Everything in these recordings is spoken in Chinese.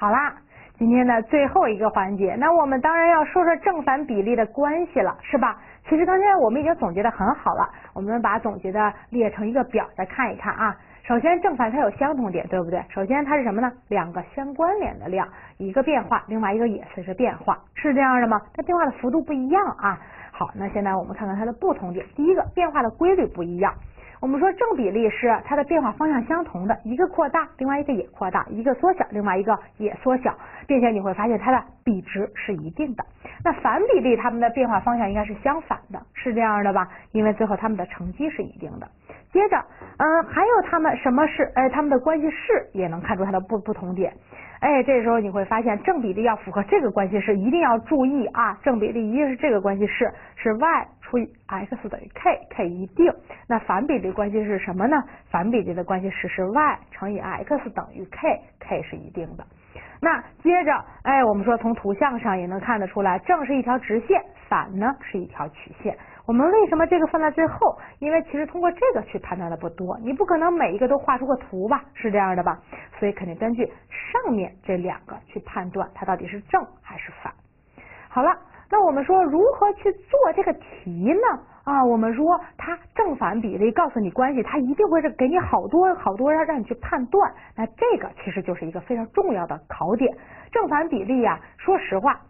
好啦，今天的最后一个环节，那我们当然要说说正反比例的关系了，是吧？其实刚才我们已经总结的很好了，我们把总结的列成一个表，再看一看啊。首先，正反它有相同点，对不对？首先它是什么呢？两个相关联的量，一个变化，另外一个也随着变化，是这样的吗？它变化的幅度不一样啊。好，那现在我们看看它的不同点。第一个，变化的规律不一样。我们说正比例是它的变化方向相同的，一个扩大，另外一个也扩大；一个缩小，另外一个也缩小，并且你会发现它的比值是一定的。那反比例它们的变化方向应该是相反的，是这样的吧？因为最后它们的乘积是一定的。接着，嗯，还有它们什么是？哎，它们的关系式也能看出它的不不同点。哎，这时候你会发现正比例要符合这个关系式，一定要注意啊！正比例一定是这个关系式，是 y 除以 x 等于 k，k 一定。那反比例关系是什么呢？反比例的关系式是 y 乘以 x 等于 k，k 是一定的。那接着，哎，我们说从图像上也能看得出来，正是一条直线，反呢是一条曲线。我们为什么这个放在最后？因为其实通过这个去判断的不多，你不可能每一个都画出个图吧？是这样的吧？所以肯定根据上面这两个去判断它到底是正还是反。好了，那我们说如何去做这个题呢？啊，我们说它正反比例告诉你关系，它一定会是给你好多好多让让你去判断。那这个其实就是一个非常重要的考点。正反比例呀，说实话，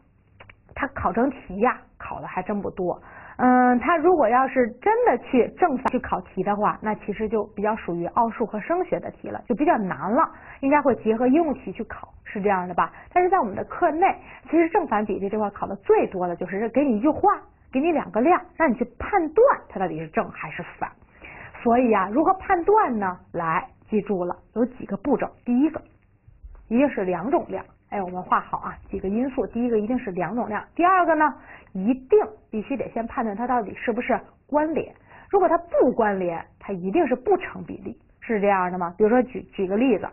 它考成题呀，考的还真不多。嗯，他如果要是真的去正反去考题的话，那其实就比较属于奥数和声学的题了，就比较难了。应该会结合应用题去考，是这样的吧？但是在我们的课内，其实正反比例这块考的最多的就是给你一句话，给你两个量，让你去判断它到底是正还是反。所以啊，如何判断呢？来，记住了，有几个步骤。第一个，一定是两种量。哎，我们画好啊，几个因素。第一个一定是两种量。第二个呢？一定必须得先判断它到底是不是关联。如果它不关联，它一定是不成比例，是这样的吗？比如说举举个例子，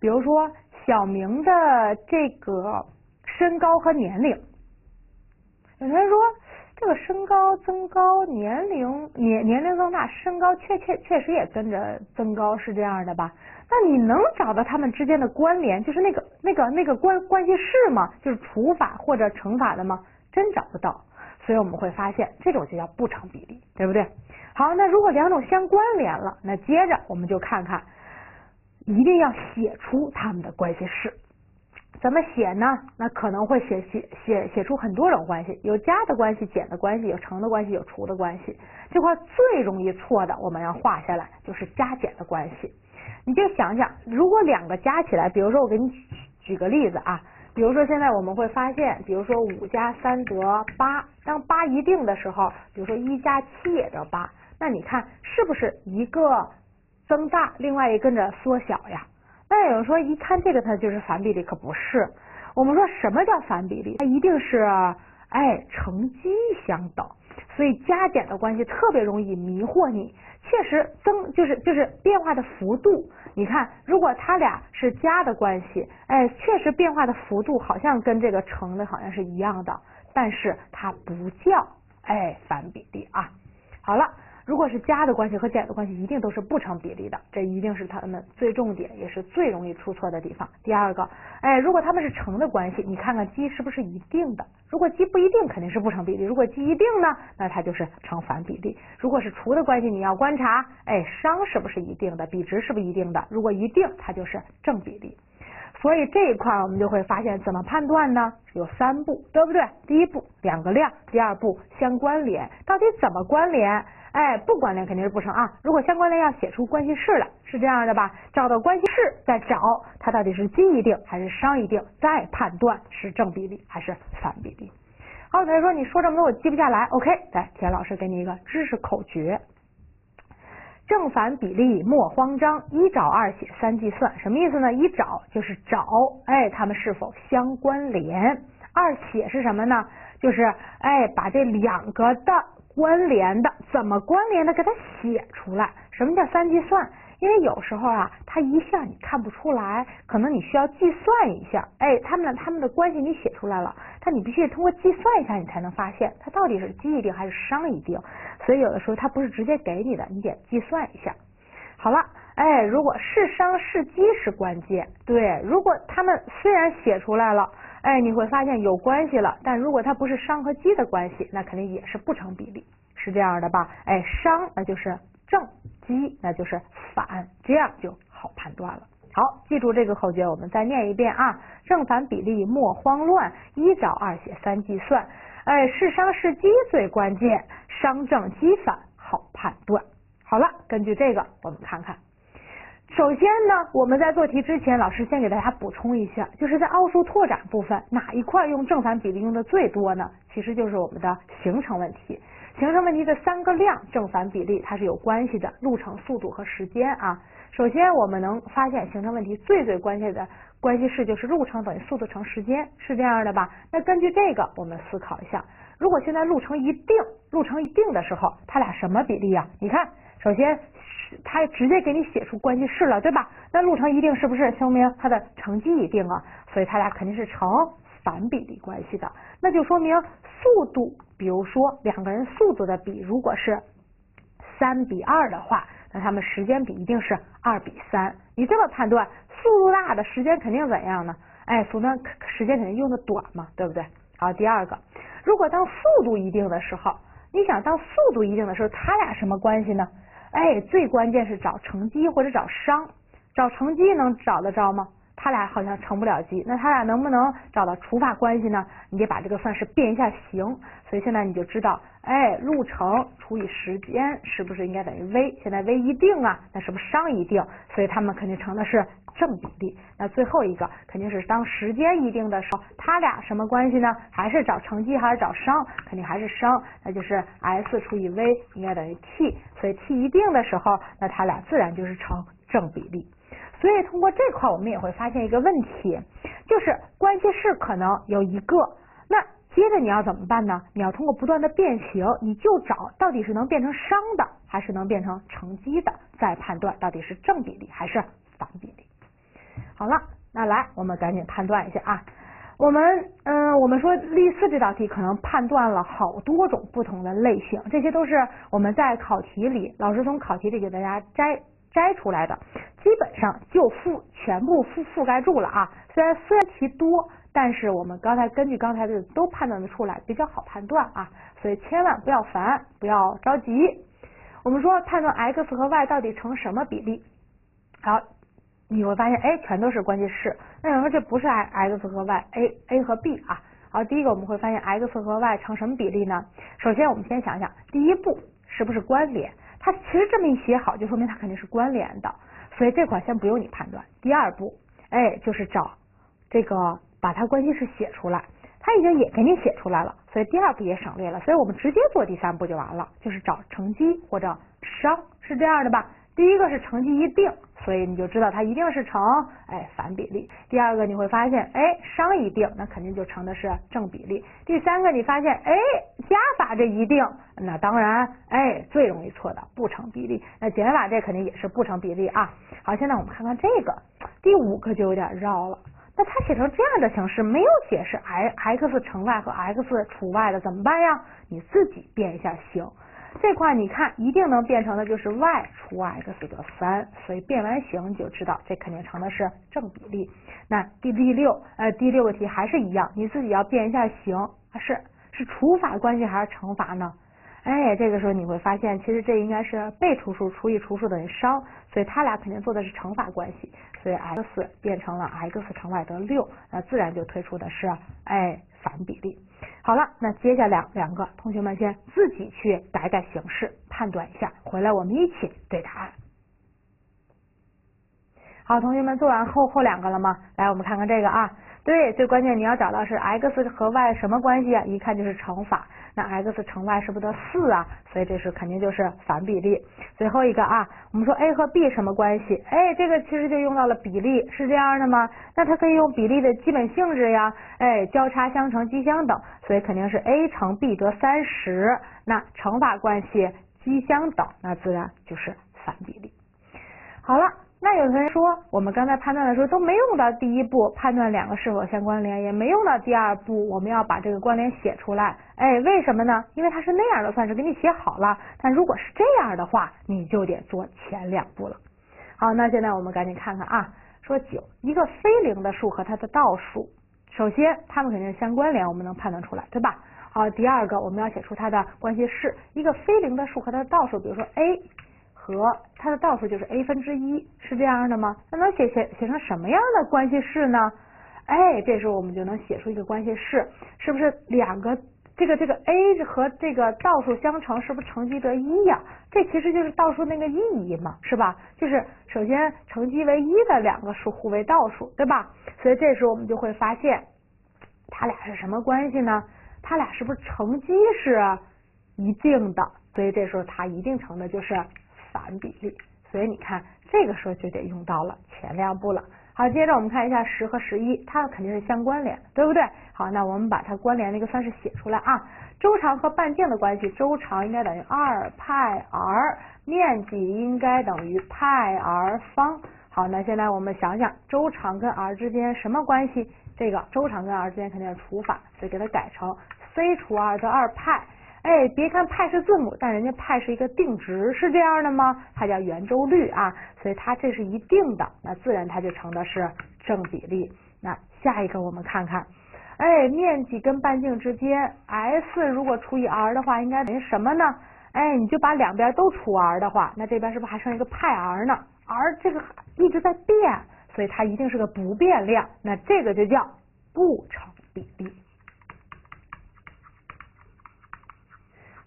比如说小明的这个身高和年龄，有人说这个身高增高，年龄年年龄增大，身高确确确实也跟着增高，是这样的吧？那你能找到他们之间的关联，就是那个那个那个关关系式吗？就是除法或者乘法的吗？真找不到，所以我们会发现这种就叫不成比例，对不对？好，那如果两种相关联了，那接着我们就看看，一定要写出它们的关系式。怎么写呢？那可能会写写写写出很多种关系，有加的关系、减的关系，有乘的关系，有除的关系。这块最容易错的，我们要画下来，就是加减的关系。你就想想，如果两个加起来，比如说我给你举举个例子啊。比如说，现在我们会发现，比如说五加三得八，当八一定的时候，比如说一加七也得八，那你看是不是一个增大，另外一跟着缩小呀？那有人说，一看这个它就是反比例，可不是。我们说什么叫反比例？它一定是哎乘积相等。所以加减的关系特别容易迷惑你，确实增就是就是变化的幅度，你看如果它俩是加的关系，哎，确实变化的幅度好像跟这个乘的好像是一样的，但是它不叫哎反比例啊。好了。如果是加的关系和减的关系，一定都是不成比例的，这一定是它们最重点也是最容易出错的地方。第二个，哎，如果它们是乘的关系，你看看积是不是一定的？如果积不一定，肯定是不成比例；如果积一定呢，那它就是成反比例。如果是除的关系，你要观察，哎，商是不是一定的？比值是不是一定的？如果一定，它就是正比例。所以这一块我们就会发现，怎么判断呢？有三步，对不对？第一步两个量，第二步相关联，到底怎么关联？哎，不关联肯定是不成啊！如果相关联要写出关系式来，是这样的吧？找到关系式，再找它到底是积一定还是商一定，再判断是正比例还是反比例。好，有同学说你说这么多我记不下来，OK，来，田老师给你一个知识口诀：正反比例莫慌张，一找二写三计算。什么意思呢？一找就是找，哎，它们是否相关联？二写是什么呢？就是哎，把这两个的。关联的怎么关联的？给它写出来。什么叫三计算？因为有时候啊，它一下你看不出来，可能你需要计算一下。哎，他们他们的关系你写出来了，但你必须得通过计算一下，你才能发现它到底是积一定还是商一定。所以有的时候它不是直接给你的，你得计算一下。好了，哎，如果是商是积是关键，对，如果他们虽然写出来了，哎，你会发现有关系了，但如果它不是商和积的关系，那肯定也是不成比例，是这样的吧？哎，商那就是正，积那就是反，这样就好判断了。好，记住这个口诀，我们再念一遍啊，正反比例莫慌乱，一找二写三计算。哎，是商是积最关键，商正积反好判断。好了，根据这个，我们看看。首先呢，我们在做题之前，老师先给大家补充一下，就是在奥数拓展部分，哪一块用正反比例用的最多呢？其实就是我们的行程问题。行程问题的三个量正反比例它是有关系的，路程、速度和时间啊。首先我们能发现行程问题最最关键的关系式就是路程等于速度乘时间，是这样的吧？那根据这个，我们思考一下，如果现在路程一定，路程一定的时候，它俩什么比例啊？你看，首先。他直接给你写出关系式了，对吧？那路程一定是不是说明它的乘积一定啊？所以它俩肯定是成反比例关系的。那就说明速度，比如说两个人速度的比如果是三比二的话，那他们时间比一定是二比三。你这么判断，速度大的时间肯定怎样呢？哎，速度时间肯定用的短嘛，对不对？好，第二个，如果当速度一定的时候，你想当速度一定的时候，它俩什么关系呢？哎，最关键是找乘积或者找商，找乘积能找得着吗？他俩好像成不了积，那他俩能不能找到除法关系呢？你得把这个算式变一下形。所以现在你就知道，哎，路程除以时间是不是应该等于 v？现在 v 一定啊，那是不是商一定？所以他们肯定成的是正比例。那最后一个肯定是当时间一定的时候，他俩什么关系呢？还是找乘积还是找商？肯定还是商，那就是 s 除以 v 应该等于 t。所以 t 一定的时候，那他俩自然就是成正比例。所以通过这块，我们也会发现一个问题，就是关系式可能有一个，那接着你要怎么办呢？你要通过不断的变形，你就找到底是能变成商的，还是能变成乘积的，再判断到底是正比例还是反比例。好了，那来我们赶紧判断一下啊。我们嗯，我们说例四这道题可能判断了好多种不同的类型，这些都是我们在考题里，老师从考题里给大家摘。摘出来的基本上就覆全部覆覆盖住了啊，虽然虽然题多，但是我们刚才根据刚才的都判断的出来，比较好判断啊，所以千万不要烦，不要着急。我们说判断 x 和 y 到底成什么比例，好，你会发现哎，全都是关系式。那有人说这不是 x 和 y，a a 和 b 啊。好，第一个我们会发现 x 和 y 成什么比例呢？首先我们先想想第一步是不是关联。它其实这么一写好，就说明它肯定是关联的，所以这块先不用你判断。第二步，哎，就是找这个把它关系式写出来，它已经也给你写出来了，所以第二步也省略了，所以我们直接做第三步就完了，就是找乘积或者商，是这样的吧？第一个是乘积一定。所以你就知道它一定是成哎反比例。第二个你会发现哎商一定，那肯定就成的是正比例。第三个你发现哎加法这一定，那当然哎最容易错的不成比例。那减法这肯定也是不成比例啊。好，现在我们看看这个第五个就有点绕了。那它写成这样的形式，没有解释 x 乘 y 和 x 除 y 的怎么办呀？你自己变一下形。这块你看，一定能变成的就是 y 除 x 得三，所以变完形你就知道这肯定成的是正比例。那第第六呃第六个题还是一样，你自己要变一下形，是是除法关系还是乘法呢？哎，这个时候你会发现，其实这应该是被除数除以除数等于商，所以它俩肯定做的是乘法关系，所以 x 变成了 x 乘 y 得六，那自然就推出的是哎反比例。好了，那接下来两个同学们先自己去改改形式，判断一下，回来我们一起对答案。好，同学们做完后后两个了吗？来，我们看看这个啊。对，最关键你要找到是 x 和 y 什么关系啊？一看就是乘法。那 x 乘 y 是不是得四啊？所以这是肯定就是反比例。最后一个啊，我们说 a 和 b 什么关系？哎，这个其实就用到了比例，是这样的吗？那它可以用比例的基本性质呀，哎，交叉相乘、积相等，所以肯定是 a 乘 b 得三十。那乘法关系积相等，那自然就是反比例。好了。那有同学说，我们刚才判断的时候都没用到第一步判断两个是否相关联，也没用到第二步，我们要把这个关联写出来。哎，为什么呢？因为它是那样的算式给你写好了，但如果是这样的话，你就得做前两步了。好，那现在我们赶紧看看啊，说九一个非零的数和它的倒数，首先它们肯定是相关联，我们能判断出来，对吧？好，第二个我们要写出它的关系式，一个非零的数和它的倒数，比如说 a 和它的倒数就是 a 分之一，是这样的吗？那能写写写成什么样的关系式呢？哎，这时候我们就能写出一个关系式，是不是两个这个这个 a 和这个倒数相乘，是不是乘积得一呀？这其实就是倒数那个意义嘛，是吧？就是首先乘积为一的两个数互为倒数，对吧？所以这时候我们就会发现，它俩是什么关系呢？它俩是不是乘积是一定的？所以这时候它一定乘的就是反比例。所以你看，这个时候就得用到了前两步了。好，接着我们看一下十和十一，它肯定是相关联，对不对？好，那我们把它关联的一个算式写出来啊。周长和半径的关系，周长应该等于二派 r，面积应该等于派 r 方。好，那现在我们想想，周长跟 r 之间什么关系？这个周长跟 r 之间肯定是除法，所以给它改成 c 除二的二派。哎，别看派是字母，但人家派是一个定值，是这样的吗？它叫圆周率啊，所以它这是一定的，那自然它就成的是正比例。那下一个我们看看，哎，面积跟半径之间，S 如果除以 r 的话，应该等于什么呢？哎，你就把两边都除 r 的话，那这边是不是还剩一个派 r 呢？r 这个一直在变，所以它一定是个不变量，那这个就叫不成比例。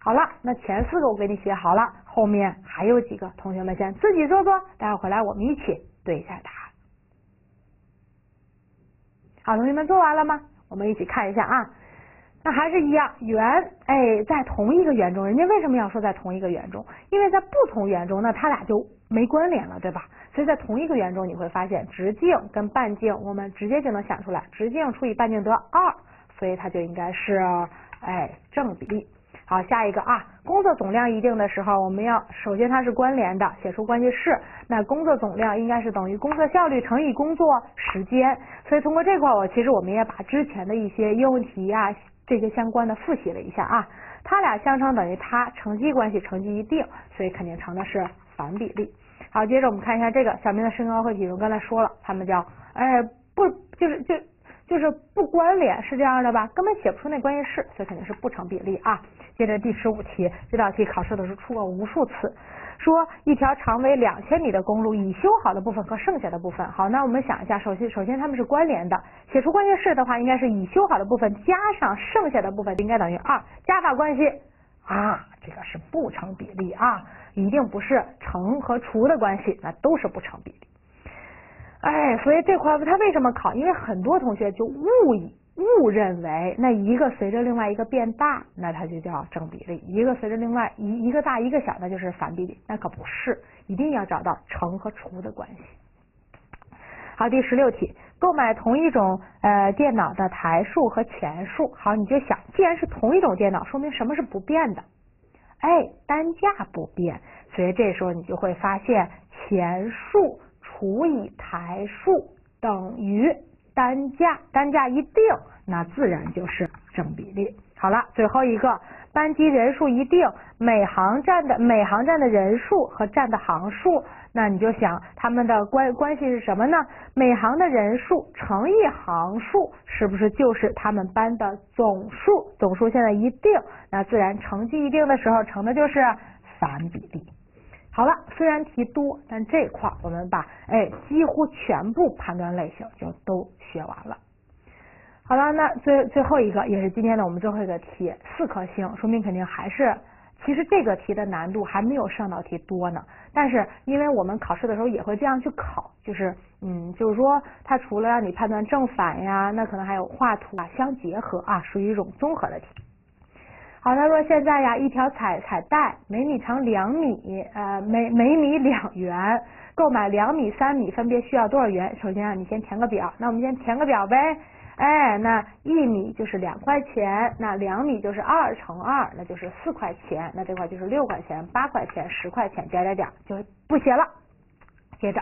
好了，那前四个我给你写好了，后面还有几个，同学们先自己做做，待会儿回来我们一起对一下答案。好，同学们做完了吗？我们一起看一下啊。那还是一样，圆哎，在同一个圆中，人家为什么要说在同一个圆中？因为在不同圆中，那它俩就没关联了，对吧？所以在同一个圆中，你会发现直径跟半径，我们直接就能想出来，直径除以半径得二，所以它就应该是哎正比例。好，下一个啊，工作总量一定的时候，我们要首先它是关联的，写出关系式。那工作总量应该是等于工作效率乘以工作时间。所以通过这块，我其实我们也把之前的一些应用题啊这些相关的复习了一下啊。它俩相乘等于它乘积关系，乘积一定，所以肯定成的是反比例。好，接着我们看一下这个小明的身高和体重，刚才说了，他们叫哎不就是就。就是不关联是这样的吧？根本写不出那关系式，所以肯定是不成比例啊。接着第十五题，这道题考试的时候出过无数次，说一条长为两千米的公路，已修好的部分和剩下的部分。好，那我们想一下，首先首先它们是关联的，写出关键式的话，应该是已修好的部分加上剩下的部分应该等于二，加法关系啊，这个是不成比例啊，一定不是乘和除的关系，那都是不成比例。哎，所以这块它为什么考？因为很多同学就误以误认为那一个随着另外一个变大，那它就叫正比例；一个随着另外一一个大一个小，那就是反比例。那可不是，一定要找到乘和除的关系。好，第十六题，购买同一种呃电脑的台数和钱数。好，你就想，既然是同一种电脑，说明什么是不变的？哎，单价不变。所以这时候你就会发现钱数。除以台数等于单价，单价一定，那自然就是正比例。好了，最后一个班级人数一定，每行占的每行占的人数和占的行数，那你就想他们的关关系是什么呢？每行的人数乘以行数，是不是就是他们班的总数？总数现在一定，那自然成绩一定的时候，乘的就是反比例。好了，虽然题多，但这块我们把哎几乎全部判断类型就都学完了。好了，那最最后一个也是今天的我们最后一个题，四颗星，说明肯定还是其实这个题的难度还没有上道题多呢。但是因为我们考试的时候也会这样去考，就是嗯，就是说它除了让你判断正反呀，那可能还有画图啊相结合啊，属于一种综合的题。好，他说现在呀，一条彩彩带每米长两米，呃，每每米两元，购买两米、三米分别需要多少元？首先啊，你先填个表，那我们先填个表呗。哎，那一米就是两块钱，那两米就是二乘二，那就是四块钱，那这块就是六块钱、八块钱、十块钱，点点点就不写了。接着，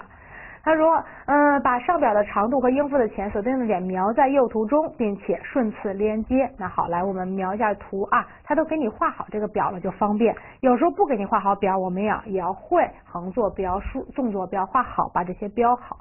他说，嗯，把上表的长度和应付的钱所对应的点描在右图中，并且顺次连接。那好，来我们描一下图啊，他都给你画好这个表了，就方便。有时候不给你画好表，我们也要也要会横坐标、竖纵坐标画好，把这些标好。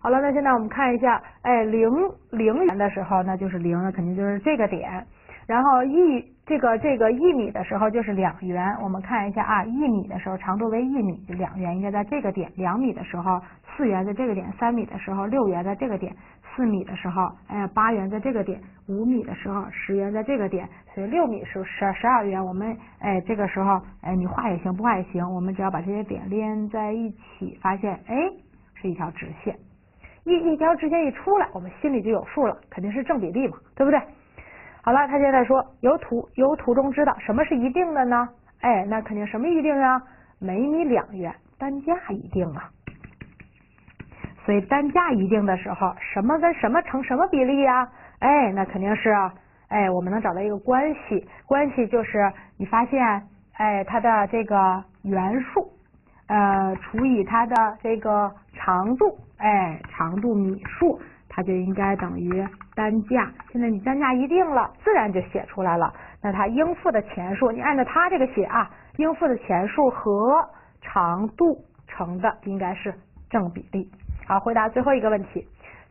好了，那现在我们看一下，哎，零零元的时候，那就是零，那肯定就是这个点。然后一这个这个一米的时候就是两元，我们看一下啊，一米的时候长度为一米，两元应该在这个点；两米的时候四元在这个点；三米的时候六元在这个点；四米的时候哎八元在这个点；五米的时候十元在这个点。所以六米是十二十二元，我们哎这个时候哎你画也行，不画也行，我们只要把这些点连在一起，发现哎是一条直线，一一条直线一出来，我们心里就有数了，肯定是正比例嘛，对不对？好了，他现在说由图由图中知道什么是一定的呢？哎，那肯定什么一定啊？每米两元，单价一定啊。所以单价一定的时候，什么跟什么成什么比例呀？哎，那肯定是哎，我们能找到一个关系，关系就是你发现哎，它的这个元数呃除以它的这个长度，哎，长度米数。它就应该等于单价。现在你单价一定了，自然就写出来了。那它应付的钱数，你按照它这个写啊，应付的钱数和长度成的应该是正比例。好，回答最后一个问题。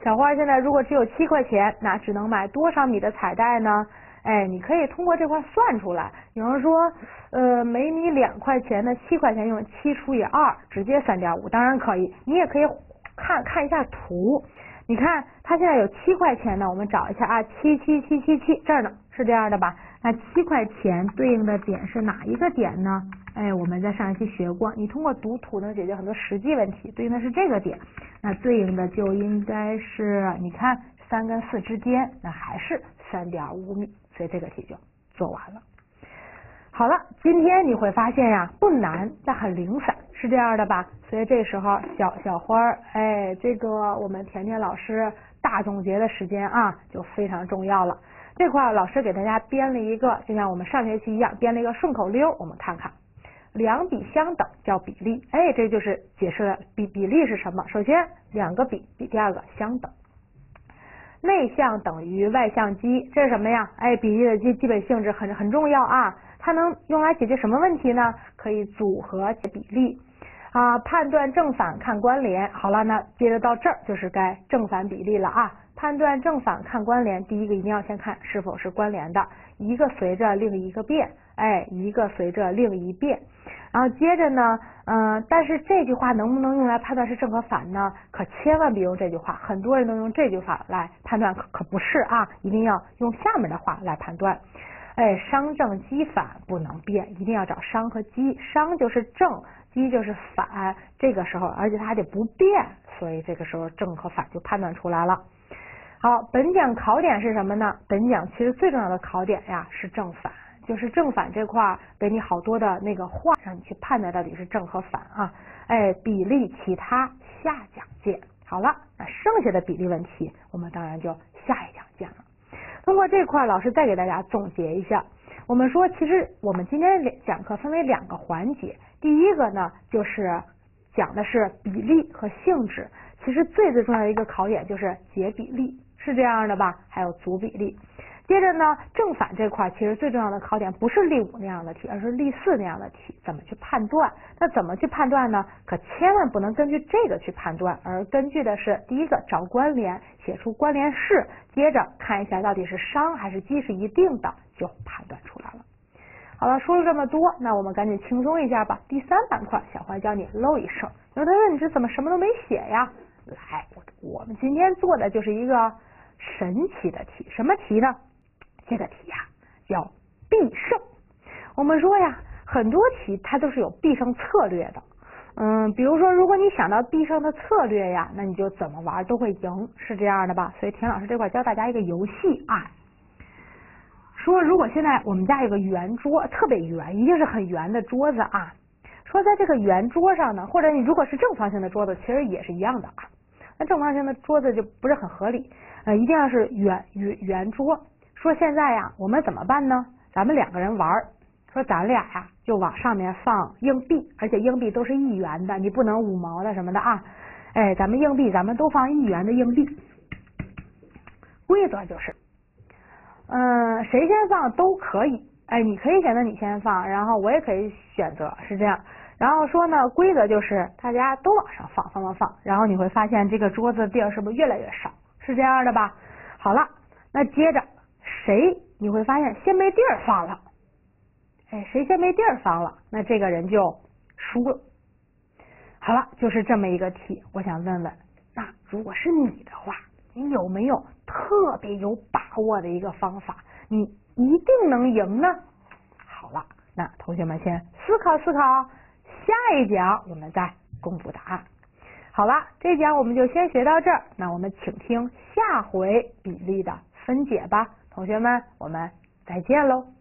小花现在如果只有七块钱，那只能买多少米的彩带呢？哎，你可以通过这块算出来。比方说，呃，每米两块钱的七块钱用七除以二，直接三点五，当然可以。你也可以看看一下图。你看，它现在有七块钱呢，我们找一下啊，七七七七七这儿呢，是这样的吧？那七块钱对应的点是哪一个点呢？哎，我们在上一期学过，你通过读图能解决很多实际问题，对应的是这个点，那对应的就应该是，你看三跟四之间，那还是三点五米，所以这个题就做完了。好了，今天你会发现呀，不难，但很零散。是这样的吧？所以这时候小小花儿，哎，这个我们甜甜老师大总结的时间啊，就非常重要了。这块老师给大家编了一个，就像我们上学期一样，编了一个顺口溜，我们看看。两比相等叫比例，哎，这就是解释了比比例是什么。首先两个比比，第二个相等。内向等于外向积，这是什么呀？哎，比例的基基本性质很很重要啊。它能用来解决什么问题呢？可以组合比例。啊，判断正反看关联。好了，那接着到这儿就是该正反比例了啊。判断正反看关联，第一个一定要先看是否是关联的，一个随着另一个变，哎，一个随着另一变。然后接着呢，嗯，但是这句话能不能用来判断是正和反呢？可千万别用这句话，很多人都用这句话来判断，可可不是啊，一定要用下面的话来判断。哎，商正积反不能变，一定要找商和积，商就是正。积就是反，这个时候而且它还得不变，所以这个时候正和反就判断出来了。好，本讲考点是什么呢？本讲其实最重要的考点呀是正反，就是正反这块给你好多的那个话，让你去判断到底是正和反啊。哎，比例其他下讲见。好了，那剩下的比例问题我们当然就下一讲见了。通过这块，老师再给大家总结一下。我们说，其实我们今天讲课分为两个环节。第一个呢，就是讲的是比例和性质。其实最最重要的一个考点就是解比例，是这样的吧？还有组比例。接着呢，正反这块其实最重要的考点不是例五那样的题，而是例四那样的题。怎么去判断？那怎么去判断呢？可千万不能根据这个去判断，而根据的是第一个找关联，写出关联式，接着看一下到底是商还是积是一定的，就判断出来了。好了，说了这么多，那我们赶紧轻松一下吧。第三板块，小花教你露一手。有的人你这怎么什么都没写呀？来，我我们今天做的就是一个神奇的题，什么题呢？这个题呀叫必胜。我们说呀，很多题它都是有必胜策略的。嗯，比如说，如果你想到必胜的策略呀，那你就怎么玩都会赢，是这样的吧？所以田老师这块教大家一个游戏啊。说如果现在我们家有个圆桌，特别圆，一定是很圆的桌子啊。说在这个圆桌上呢，或者你如果是正方形的桌子，其实也是一样的啊。那正方形的桌子就不是很合理，呃，一定要是圆圆圆桌。说现在呀，我们怎么办呢？咱们两个人玩，说咱俩呀就往上面放硬币，而且硬币都是一元的，你不能五毛的什么的啊。哎，咱们硬币咱们都放一元的硬币，规则就是，嗯，谁先放都可以，哎，你可以选择你先放，然后我也可以选择，是这样。然后说呢，规则就是大家都往上放，放放放，然后你会发现这个桌子地儿是不是越来越少？是这样的吧？好了，那接着谁你会发现先没地儿放了？哎，谁先没地儿放了，那这个人就输了。好了，就是这么一个题，我想问问，那如果是你的话，你有没有特别有把握的一个方法，你一定能赢呢？好了，那同学们先思考思考，下一讲我们再公布答案。好了，这讲我们就先学到这儿，那我们请听下回比例的分解吧，同学们，我们再见喽。